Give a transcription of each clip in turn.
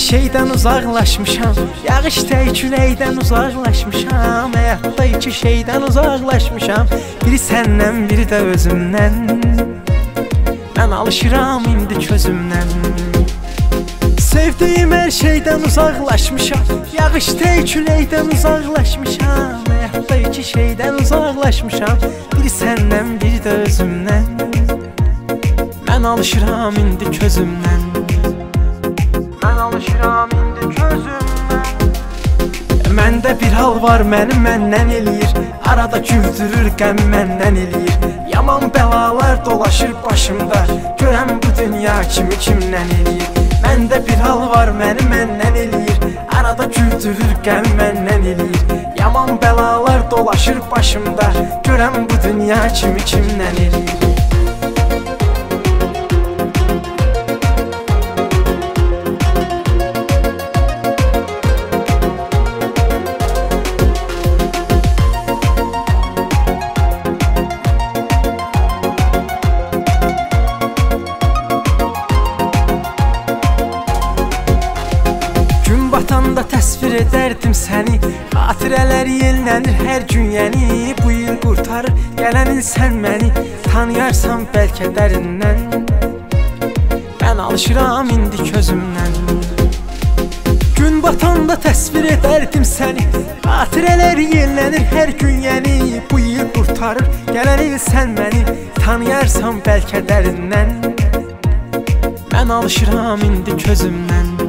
şeydən uzaqlaşmışam. Yağışda küləkdən uzaqlaşmışam. Həyatda iki şeydən uzaqlaşmışam. Biri səndən, biri də özümdən. Mən alışıram indi közümdən Sevdiyim hər şeydən uzaqlaşmışam. Yağışda küləkdən uzaqlaşmışam. Həyatda iki şeydən uzaqlaşmışam. Biri səndən, biri də özümdən. Mən alışıram indi közümdən Mən alışıram indi közümdən Məndə bir hal var məni məndən eləyir Arada güldürür qəm məndən eləyir Yaman bəlalar dolaşır başımda. Görəm bu dünya kimi kimdən eləyir Məndə bir hal var məni məndən eləyir Arada güldürür qəm məndən eləyir Yaman bəlalar dolaşır başımda. Görəm bu dünya kimi kimdən eləyir Gün batanda təsvir edərdim səni. Xatirələr yellənir hər gün yeni. Bu il qurtarır gələn il sən məni. Tanıyarsan bəlkə dərindən. Mən alışıram indi közümdən. Gün batanda təsvir edərdim səni. Xatirələr yellənir hər gün yeni. Bu il qurtarır gələn il sən məni. Tanıyarsan bəlkə dərindən. Mən alışıram indi közümdən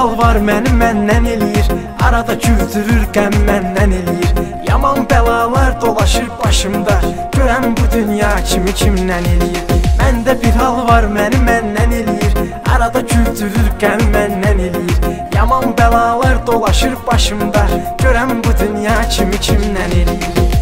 Məndə bir hal var məni məndən eləyir. Arada güldürür qəm məndən eləyir. Yaman bəlalar dolaşır başımda. Görəm bu dünya kimi kimdən eləyir? Məndə bir hal var məni məndən eləyir. Arada güldürür qəm məndən eləyir. Yaman bəlalar dolaşır başımda. Görəm bu dünya kimi kimdən eləyir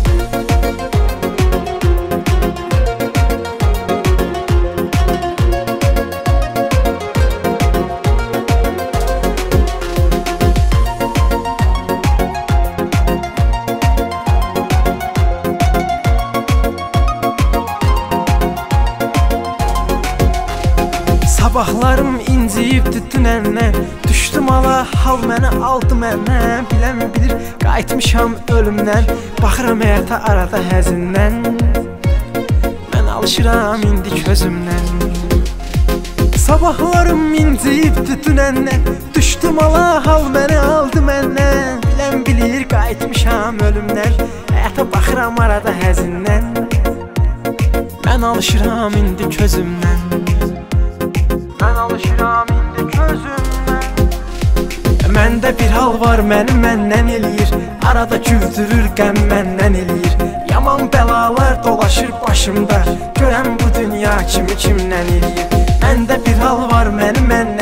Sabahlarım inciyibdi dünəndən Düşdüm ala, hal məni aldı məndən Bilən bilir, qayıtmışam ölümdən Baxıram həyata arada həzindən Mən alışıram indi közümdən Sabahlarım inciyibdi dünəndən Düşdüm ala, hal məni aldı məndən Bilən bilir, qayıtmışam ölümdən Həyata baxıram arada həzindən Mən alışıram indi közümdən Alışıram indi közümdən Məndə bir hal var məni məndən eləyir Arada güldürür qəm məndən eləyir Yaman bəlalar dolaşır başımda. Görəm bu dünya kimi kimdən eləyir Məndə bir hal var məni məndən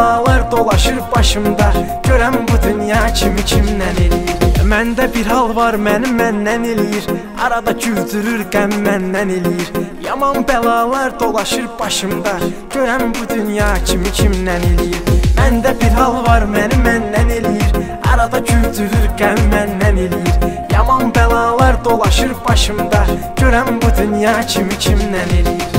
Bəlalar dolaşır başımda. Görəm bu dünya kimi kimdən eləyir Məndə bir hal var məni məndən eləyir Arada güldürür qəm məndən eləyir Yaman bəlalar dolaşır başımda. Görəm bu dünya kimi kimdən eləyir Məndə bir hal var məni məndən eləyir Arada güldürür qəm məndən eləyir Yaman bəlalar dolaşır başımda. Görəm bu dünya kimi kimdən eləyir